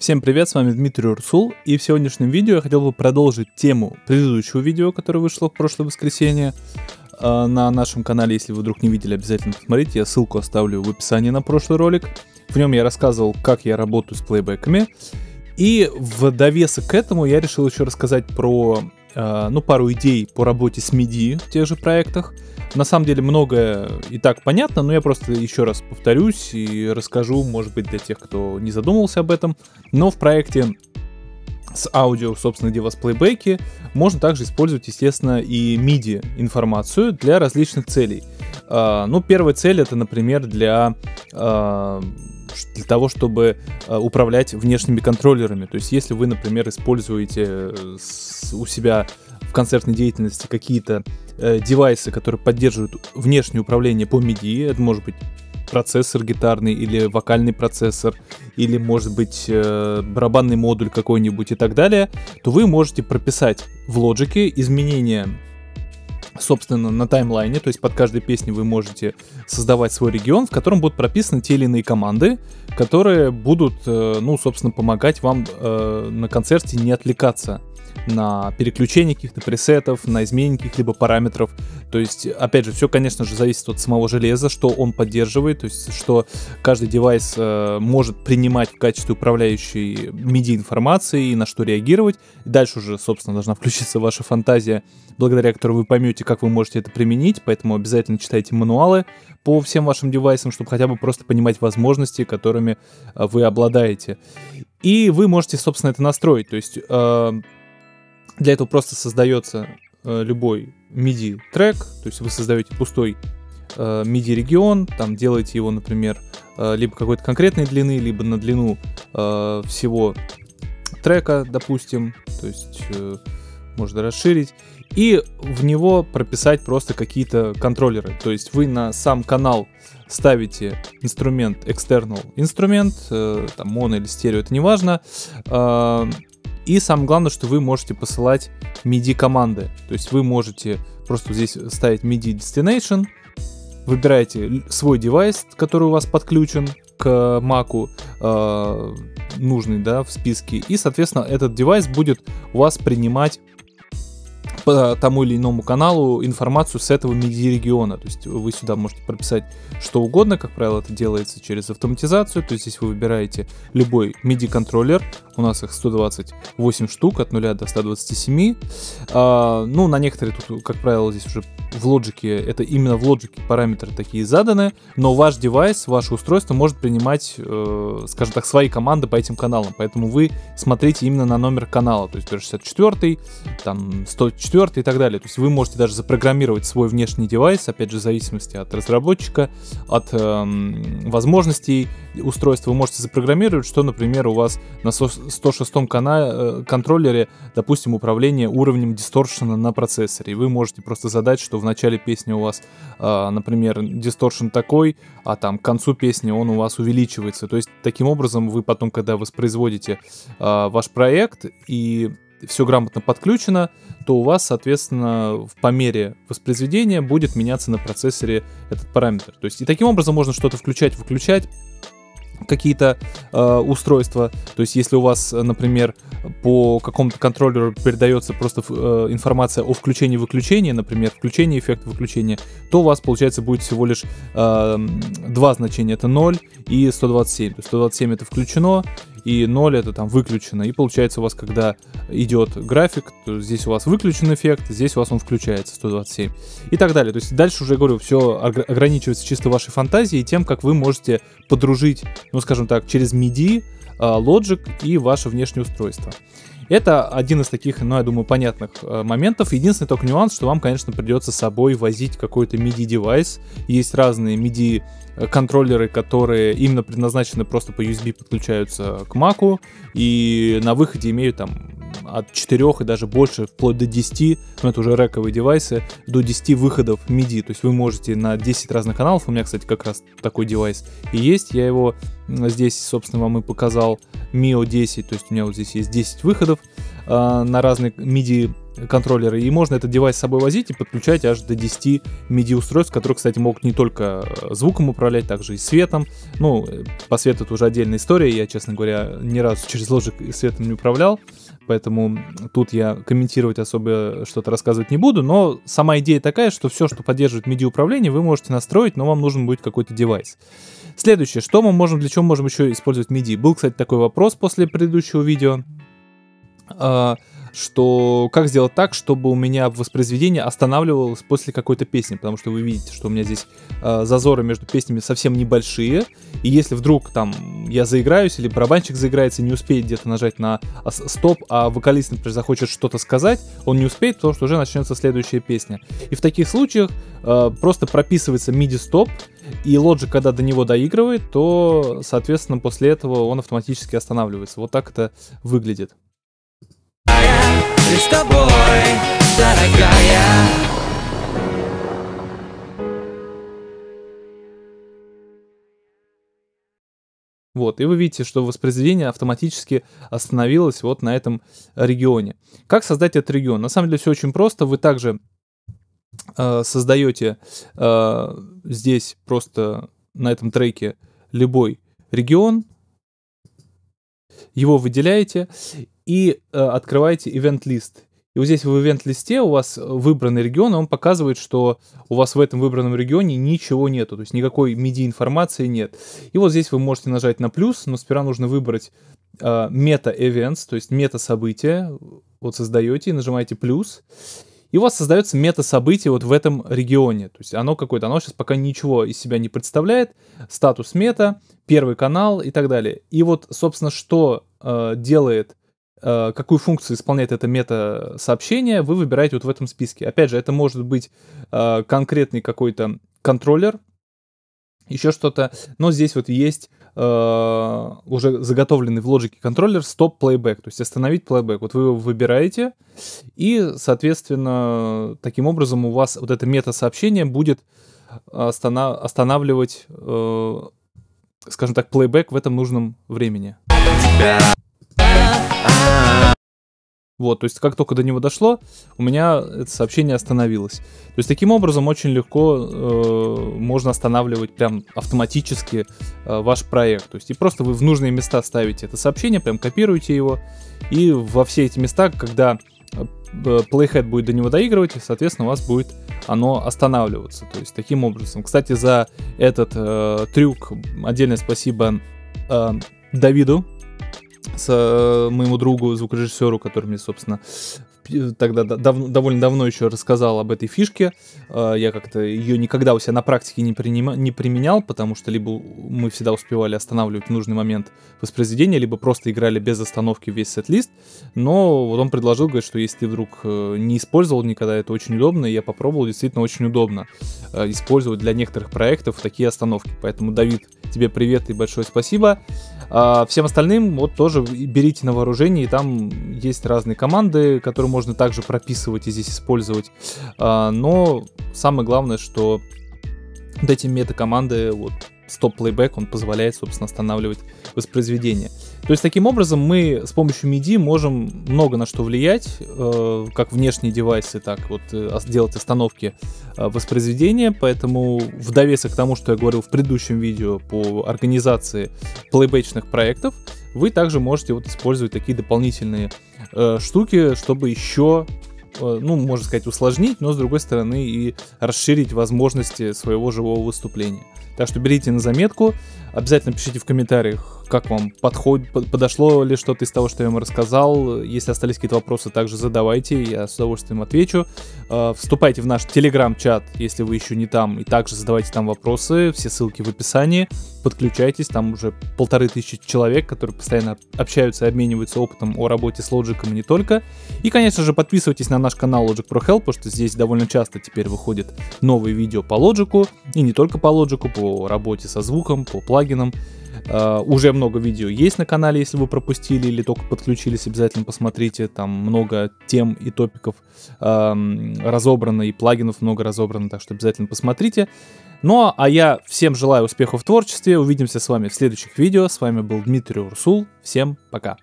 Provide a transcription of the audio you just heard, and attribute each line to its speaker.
Speaker 1: Всем привет, с вами Дмитрий Урсул, и в сегодняшнем видео я хотел бы продолжить тему предыдущего видео, которое вышло в прошлое воскресенье э, на нашем канале. Если вы вдруг не видели, обязательно посмотрите, я ссылку оставлю в описании на прошлый ролик. В нем я рассказывал, как я работаю с плейбеками. И в довесок к этому я решил еще рассказать про, ну, пару идей по работе с MIDI в тех же проектах. На самом деле многое и так понятно, но я просто еще раз повторюсь и расскажу, может быть, для тех, кто не задумывался об этом. Но в проекте с аудио, собственно, где у вас плейбеки, можно также использовать, естественно, и MIDI информацию для различных целей. Uh, ну, первая цель это, например, для, uh, для того, чтобы uh, управлять внешними контроллерами. То есть, если вы, например, используете э, у себя в концертной деятельности какие-то э, девайсы, которые поддерживают внешнее управление по MIDI. Это может быть процессор гитарный или вокальный процессор, или может быть э, барабанный модуль какой-нибудь и так далее, то вы можете прописать в Logic изменения собственно, на таймлайне, то есть под каждой песней вы можете создавать свой регион, в котором будут прописаны те или иные команды, которые будут, э, ну, собственно, помогать вам э, на концерте не отвлекаться на переключение каких-то пресетов, на изменение каких-либо параметров. То есть, опять же, все, конечно же, зависит от самого железа, что он поддерживает, то есть, что каждый девайс э, может принимать в качестве управляющей MIDI информации и на что реагировать. Дальше уже, собственно, должна включиться ваша фантазия, благодаря которой вы поймете, как вы можете это применить, поэтому обязательно читайте мануалы по всем вашим девайсам, чтобы хотя бы просто понимать возможности, которыми э, вы обладаете. И вы можете, собственно, это настроить. То есть э, для этого просто создается э, любой MIDI трек, то есть вы создаете пустой э, MIDI регион, там делаете его, например, э, либо какой-то конкретной длины, либо на длину э, всего трека, допустим, то есть э, можно расширить, и в него прописать просто какие-то контроллеры. То есть вы на сам канал ставите инструмент external инструмент, э, там моно или стерео, это не важно, э, и самое главное, что вы можете посылать MIDI команды. То есть вы можете просто здесь ставить MIDI Destination, выбираете свой девайс, который у вас подключен к Mac, э, нужный, да, в списке, и, соответственно, этот девайс будет у вас принимать по тому или иному каналу информацию с этого MIDI региона. То есть вы сюда можете прописать что угодно, как правило, это делается через автоматизацию. То есть здесь вы выбираете любой MIDI контроллер, у нас их 128 штук от 0 до 127. А, ну, на некоторые тут, как правило, здесь уже в лоджике, это именно в лоджике параметры такие заданы, но ваш девайс, ваше устройство может принимать, э, скажем так, свои команды по этим каналам, поэтому вы смотрите именно на номер канала, то есть 64, там 104 и так далее. То есть вы можете даже запрограммировать свой внешний девайс, опять же, в зависимости от разработчика, от эм, возможностей устройства, вы можете запрограммировать, что, например, у вас на, 106-м э, контроллере, допустим, управление уровнем дисторшена на процессоре. И вы можете просто задать, что в начале песни у вас, а, например, дисторшен такой, а там к концу песни он у вас увеличивается. То есть таким образом вы потом, когда воспроизводите а, ваш проект и все грамотно подключено, то у вас, соответственно, по мере воспроизведения будет меняться на процессоре этот параметр. То есть и таким образом можно что-то включать, выключать, какие-то э, устройства. То есть, если у вас, например, по какому-то контроллеру передается просто э, информация о включении-выключении, например, включение эффекта выключения, то у вас, получается, будет всего лишь э, два значения. Это 0 и 127. То есть 127 это включено, и 0 это там выключено. И получается у вас, когда идет график, то здесь у вас выключен эффект, здесь у вас он включается 127 и так далее. То есть дальше уже, говорю, все ограничивается чисто вашей фантазией и тем, как вы можете подружить, ну скажем так, через MIDI, а, Logic и ваше внешнее устройство. Это один из таких, ну, я думаю, понятных э, моментов. Единственный только нюанс, что вам, конечно, придется с собой возить какой-то MIDI-девайс. Есть разные MIDI контроллеры, которые именно предназначены просто по USB подключаются к Mac, и на выходе имеют там от 4 и даже больше, вплоть до 10, ну это уже рековые девайсы, до 10 выходов MIDI. То есть вы можете на 10 разных каналов, у меня, кстати, как раз такой девайс и есть, я его здесь, собственно, вам и показал, Mio 10, то есть у меня вот здесь есть 10 выходов э, на разные MIDI контроллеры, и можно этот девайс с собой возить и подключать аж до 10 MIDI устройств, которые, кстати, могут не только э, звуком управлять, также и светом. Ну, э, по свету это уже отдельная история, я, честно говоря, ни разу через Logic светом не управлял, поэтому тут я комментировать особо что-то рассказывать не буду, но сама идея такая, что все, что поддерживает MIDI управление, вы можете настроить, но вам нужен будет какой-то девайс. Следующее, что мы можем, для чего можем еще использовать MIDI? Был, кстати, такой вопрос после предыдущего видео. Что как сделать так, чтобы у меня воспроизведение останавливалось после какой-то песни, потому что вы видите, что у меня здесь э, зазоры между песнями совсем небольшие, и если вдруг там я заиграюсь или барабанщик заиграется и не успеет где-то нажать на стоп, а вокалист, например, захочет что-то сказать, он не успеет, потому что уже начнется следующая песня. И в таких случаях э, просто прописывается MIDI стоп, и Logic, когда до него доигрывает, то, соответственно, после этого он автоматически останавливается. Вот так это выглядит ты с тобой, дорогая Вот, и вы видите, что воспроизведение автоматически остановилось вот на этом регионе. Как создать этот регион? На самом деле все очень просто. Вы также э, создаете э, здесь просто на этом треке любой регион, его выделяете, и э, открываете event лист. И вот здесь в event листе у вас выбранный регион, и он показывает, что у вас в этом выбранном регионе ничего нету, то есть никакой MIDI информации нет. И вот здесь вы можете нажать на плюс, но сперва нужно выбрать э, мета-events, то есть мета-события. Вот создаете и нажимаете плюс. И у вас создается мета-событие вот в этом регионе. То есть оно какое-то, оно сейчас пока ничего из себя не представляет. Статус мета, первый канал и так далее. И вот, собственно, что э, делает Э, какую функцию исполняет это мета-сообщение, вы выбираете вот в этом списке. Опять же, это может быть э, конкретный какой-то контроллер, еще что-то, но здесь вот есть э, уже заготовленный в логике контроллер Stop Playback, то есть остановить playback. Вот вы его выбираете, и, соответственно, таким образом у вас вот это мета-сообщение будет останавливать, э, скажем так, playback в этом нужном времени. Вот, то есть как только до него дошло, у меня это сообщение остановилось. То есть таким образом очень легко э, можно останавливать прям автоматически э, ваш проект. То есть и просто вы в нужные места ставите это сообщение, прям копируете его, и во все эти места, когда э, Playhead будет до него доигрывать, соответственно, у вас будет оно останавливаться. То есть таким образом. Кстати, за этот э, трюк отдельное спасибо э, Давиду, с э, моему другу, звукорежиссеру, который мне, собственно, тогда дав, довольно давно еще рассказал об этой фишке. Э, я как-то ее никогда у себя на практике не, принима, не применял, потому что либо мы всегда успевали останавливать в нужный момент воспроизведения, либо просто играли без остановки весь сет-лист. Но вот он предложил, говорит, что если ты вдруг э, не использовал никогда, это очень удобно, и я попробовал, действительно очень удобно использовать для некоторых проектов такие остановки. Поэтому, Давид, тебе привет и большое спасибо. А всем остальным вот тоже берите на вооружение, там есть разные команды, которые можно также прописывать и здесь использовать. А, но самое главное, что вот эти мета-команды, вот стоп-плейбэк, он позволяет, собственно, останавливать воспроизведение. То есть таким образом мы с помощью MIDI можем много на что влиять, э, как внешние девайсы, так вот э, делать остановки э, воспроизведения, поэтому в довесок к тому, что я говорил в предыдущем видео по организации плейбэчных проектов, вы также можете вот использовать такие дополнительные э, штуки, чтобы еще ну, можно сказать, усложнить, но с другой стороны и расширить возможности своего живого выступления. Так что берите на заметку, обязательно пишите в комментариях, как вам подходит, подошло ли что-то из того, что я вам рассказал. Если остались какие-то вопросы, также задавайте, я с удовольствием отвечу. Э, вступайте в наш телеграм-чат, если вы еще не там, и также задавайте там вопросы, все ссылки в описании. Подключайтесь, там уже полторы тысячи человек, которые постоянно общаются и обмениваются опытом о работе с Logic и не только. И, конечно же, подписывайтесь на наш канал Logic Pro Help, потому что здесь довольно часто теперь выходят новые видео по Logic, и не только по Logic, по работе со звуком, по плагинам. Uh, уже много видео есть на канале, если вы пропустили или только подключились, обязательно посмотрите. Там много тем и топиков uh, разобрано, и плагинов много разобрано, так что обязательно посмотрите. Ну а я всем желаю успехов в творчестве. Увидимся с вами в следующих видео. С вами был Дмитрий Урсул. Всем пока.